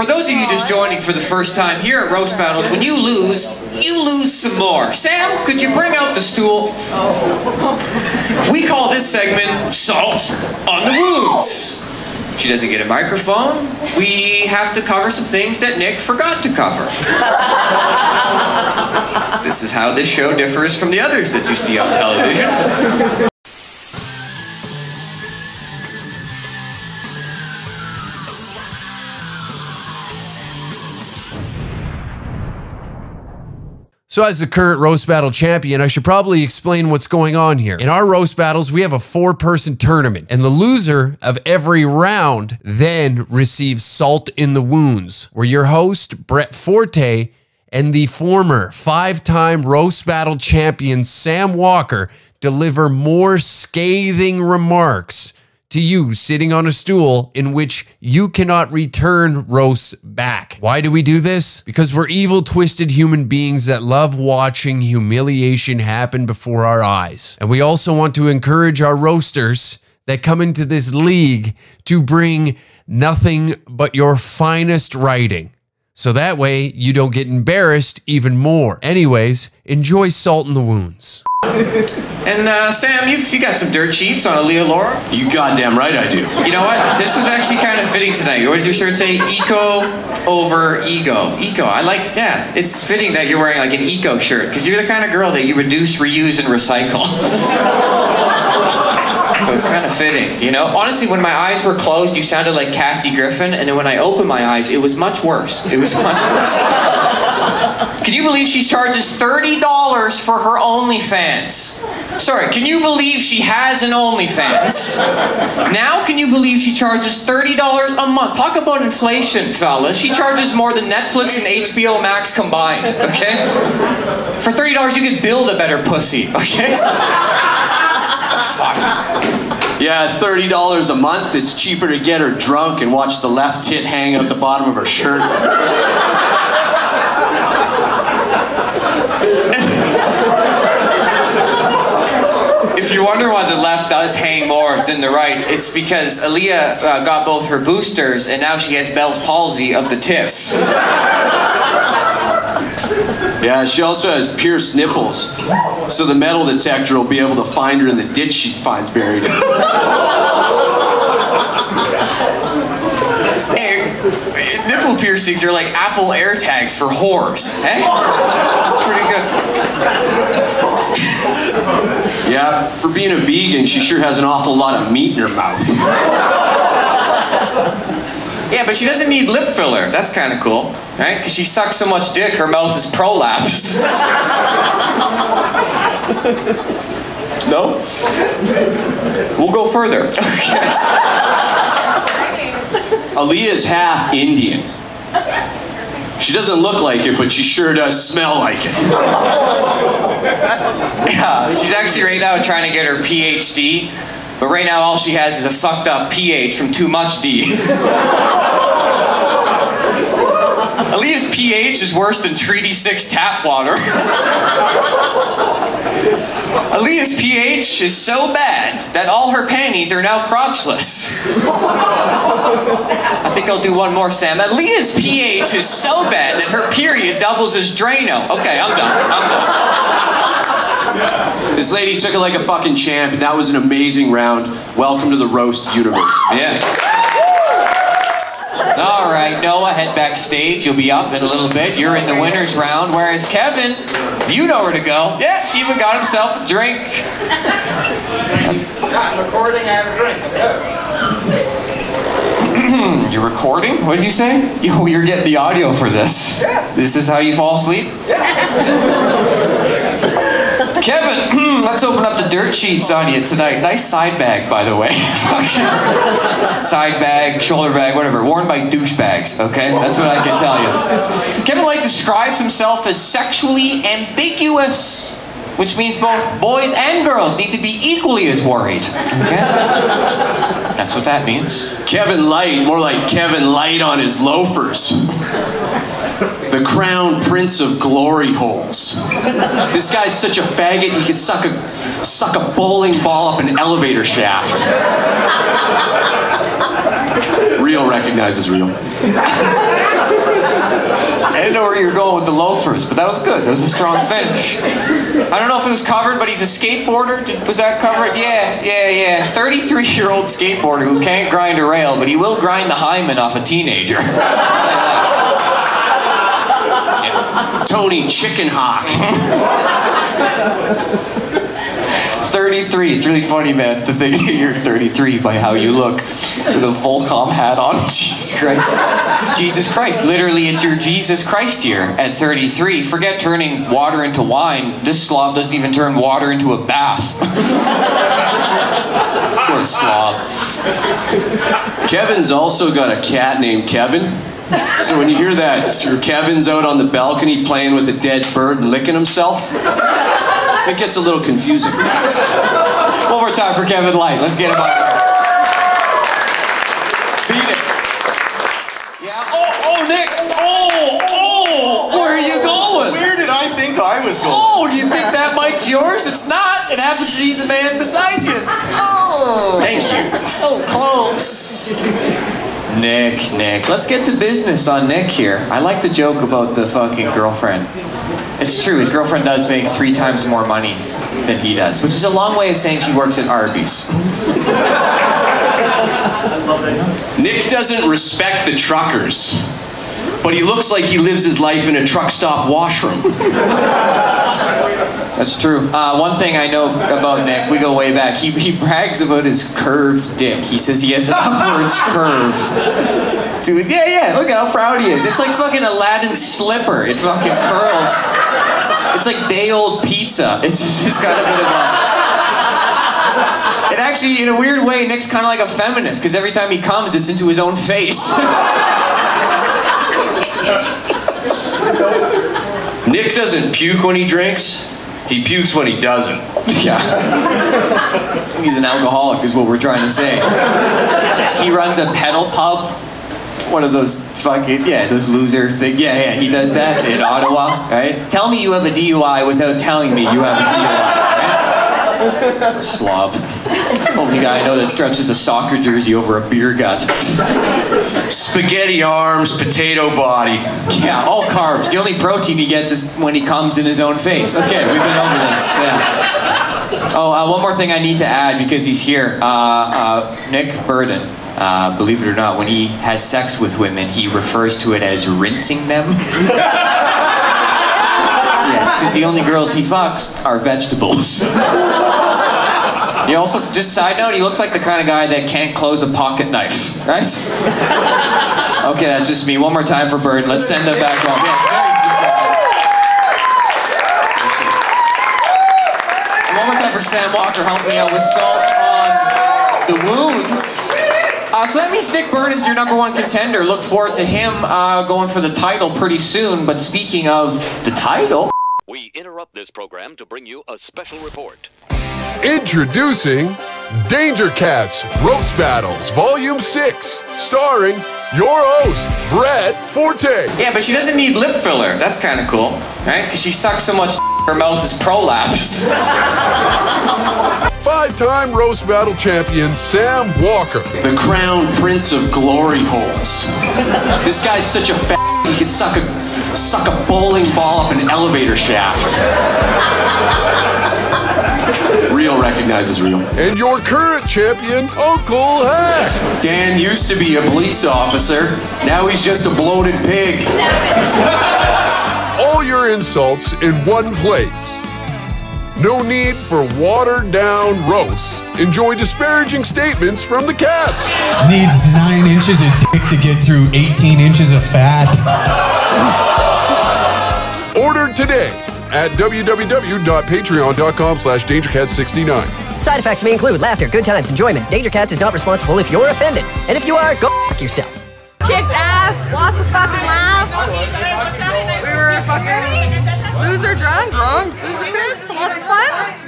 for those of you just joining for the first time here at Roast Battles, when you lose, you lose some more. Sam, could you bring out the stool? We call this segment Salt on the Wounds. She doesn't get a microphone. We have to cover some things that Nick forgot to cover. this is how this show differs from the others that you see on television. So, as the current roast battle champion, I should probably explain what's going on here. In our roast battles, we have a four person tournament, and the loser of every round then receives salt in the wounds, where your host, Brett Forte, and the former five time roast battle champion, Sam Walker, deliver more scathing remarks to you sitting on a stool in which you cannot return roasts back. Why do we do this? Because we're evil, twisted human beings that love watching humiliation happen before our eyes. And we also want to encourage our roasters that come into this league to bring nothing but your finest writing. So that way you don't get embarrassed even more. Anyways, enjoy Salt in the Wounds. And uh, Sam, you've you got some dirt sheets on Aaliyah Laura. You goddamn right I do. You know what? This was actually kind of fitting tonight. What does your shirt say? Eco over ego. Eco. I like. Yeah, it's fitting that you're wearing like an eco shirt because you're the kind of girl that you reduce, reuse, and recycle. so it's kind of fitting, you know. Honestly, when my eyes were closed, you sounded like Kathy Griffin, and then when I opened my eyes, it was much worse. It was much worse. Can you believe she charges $30 for her OnlyFans? Sorry, can you believe she has an OnlyFans? Now can you believe she charges $30 a month? Talk about inflation, fellas. She charges more than Netflix and HBO Max combined, okay? For $30 you could build a better pussy, okay? Fuck. Yeah, $30 a month. It's cheaper to get her drunk and watch the left tit hang out the bottom of her shirt. If you wonder why the left does hang more than the right, it's because Aaliyah uh, got both her boosters and now she has Bell's palsy of the tits. Yeah, she also has pierced nipples. So the metal detector will be able to find her in the ditch she finds buried in. Hey, nipple piercings are like Apple AirTags for whores. Hey? That's pretty good. Yeah, for being a vegan, she sure has an awful lot of meat in her mouth. Yeah, but she doesn't need lip filler. That's kind of cool, right? Because she sucks so much dick, her mouth is prolapsed. no? We'll go further. Aaliyah's half Indian. She doesn't look like it, but she sure does smell like it. Yeah, she's actually right now trying to get her PhD, but right now all she has is a fucked up pH from too much D. Aaliyah's pH is worse than Treaty 6 tap water. Aaliyah's pH is so bad that all her panties are now crotchless. I think I'll do one more, Sam. Aaliyah's pH is so bad that her period doubles as Drano. Okay, I'm done. I'm done. This lady took it like a fucking champ, that was an amazing round. Welcome to the roast universe. Yeah. All right, Noah, head backstage. You'll be up in a little bit. You're in the winner's round, whereas Kevin, you know where to go. Yeah, even got himself a drink. I'm recording, I have a drink. You're recording? What did you say? You, you're getting the audio for this. This is how you fall asleep? Kevin, hmm, let's open up the dirt sheets on you tonight. Nice side bag, by the way. side bag, shoulder bag, whatever. Worn by douchebags, okay? That's what I can tell you. Kevin Lake describes himself as sexually ambiguous, which means both boys and girls need to be equally as worried, okay? That's what that means. Kevin Light, more like Kevin Light on his loafers. The crown prince of glory holes. This guy's such a faggot he could suck a suck a bowling ball up an elevator shaft. Real recognizes real. I didn't know where you were going with the loafers, but that was good. It was a strong finish. I don't know if it was covered, but he's a skateboarder. Was that covered? Yeah, yeah, yeah. 33 year old skateboarder who can't grind a rail, but he will grind the hymen off a teenager. Tony Chicken Hawk. 33. It's really funny, man, to think you're 33 by how you look with a Volcom hat on. Jesus Christ. Jesus Christ. Literally, it's your Jesus Christ year at 33. Forget turning water into wine. This slob doesn't even turn water into a bath. a slob. Kevin's also got a cat named Kevin. So when you hear that, Kevin's out on the balcony playing with a dead bird and licking himself, it gets a little confusing. One more time for Kevin Light. Let's get him up there. Beat it. Yeah. Oh, oh, Nick. Oh, oh. Where are you going? Where did I think I was going? Oh, do you think that mic's yours? It's not. It happens to be the man beside you. Oh, Thank you. so close. Nick, Nick. Let's get to business on Nick here. I like the joke about the fucking girlfriend. It's true. His girlfriend does make three times more money than he does, which is a long way of saying she works at Arby's. Nick doesn't respect the truckers, but he looks like he lives his life in a truck stop washroom. That's true. Uh, one thing I know about Nick, we go way back. He, he brags about his curved dick. He says he has an upwards curve. Dude, yeah, yeah. Look how proud he is. It's like fucking Aladdin's slipper. It fucking curls. It's like day old pizza. It's just it's got a bit of a. It actually, in a weird way, Nick's kind of like a feminist because every time he comes, it's into his own face. Nick doesn't puke when he drinks, he pukes when he doesn't. Yeah. He's an alcoholic, is what we're trying to say. He runs a pedal pub. One of those fucking, yeah, those loser thing. Yeah, yeah, he does that in Ottawa, right? Tell me you have a DUI without telling me you have a DUI. Right? Slob. Only guy I know that stretches a soccer jersey over a beer gut. Spaghetti arms, potato body. Yeah, all carbs. The only protein he gets is when he comes in his own face. Okay, we've been over this. Yeah. Oh, uh, one more thing I need to add because he's here. Uh, uh, Nick Burden, uh, believe it or not, when he has sex with women, he refers to it as rinsing them. yeah, because the only girls he fucks are vegetables. He also, just side note, he looks like the kind of guy that can't close a pocket knife, right? Okay, that's just me. One more time for Bird. Let's send them back home. Yeah, one more time for Sam Walker helping me out with salt on the wounds. Uh, so that means Nick Burden's your number one contender. Look forward to him uh, going for the title pretty soon. But speaking of the title, We interrupt this program to bring you a special report. Introducing Danger Cats Roast Battles Volume 6, starring your host, Brett Forte. yeah, but she doesn't need lip filler. That's kind of cool, right? Because she sucks so much, her mouth is prolapsed. Five time Roast Battle champion Sam Walker. The crown prince of glory holes. This guy's such a fat he could suck a suck a bowling ball up an elevator shaft. Real recognizes real. And your current champion, Uncle Hack. Dan used to be a police officer. Now he's just a bloated pig. All your insults in one place. No need for watered down roasts. Enjoy disparaging statements from the cats. Needs nine inches of dick to get through 18 inches of fat. Ordered today at www.patreon.com slash dangercat69. Side effects may include laughter, good times, enjoyment. Danger Cats is not responsible if you're offended. And if you are, go f yourself. kicked ass, lots of fucking laughs. We were fucking loser drunk, drunk, loser piss, lots of fun.